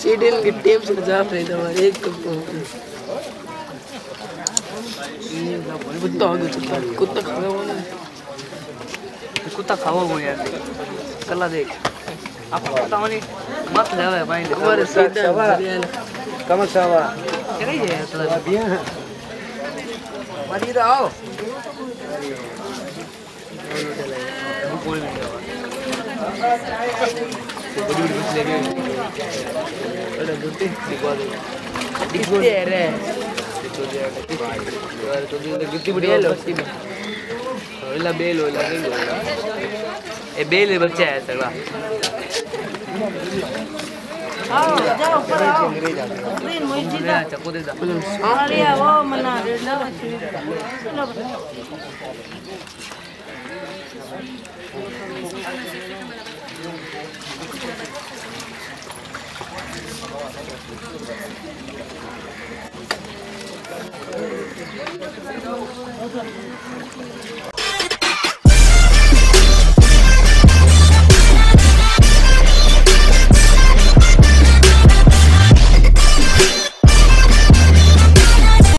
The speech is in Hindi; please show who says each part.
Speaker 1: सीडीएल की टीम से जा रही था हमारे एक कप कुत्ता हो गया कुत्ता खा गया वो ना?
Speaker 2: कुत्ता खावा हो यार। कल्ला देख। आप पता नहीं मत जावे भाई।
Speaker 1: हमारे सीरियल
Speaker 3: कम सावा।
Speaker 2: क्या ये थोड़ा।
Speaker 3: बिया
Speaker 2: मत इधर आओ। कोई नहीं बड़ी बड़ी कुछ लेके Guarda,
Speaker 4: tutti di Costiere. Bello. Bello, bello,
Speaker 2: bello. È bello per
Speaker 4: te, qua. Thank you. Thank you.